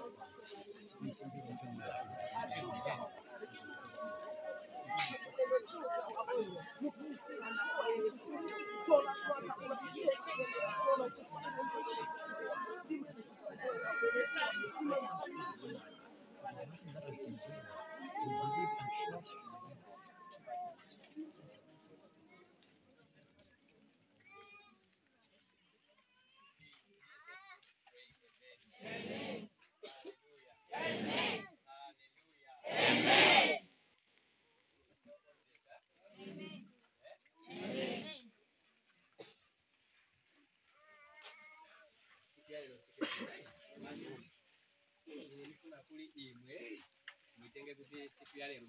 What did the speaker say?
Thank you. Nifuna kuli imwe mwitenge kuti siku ya lero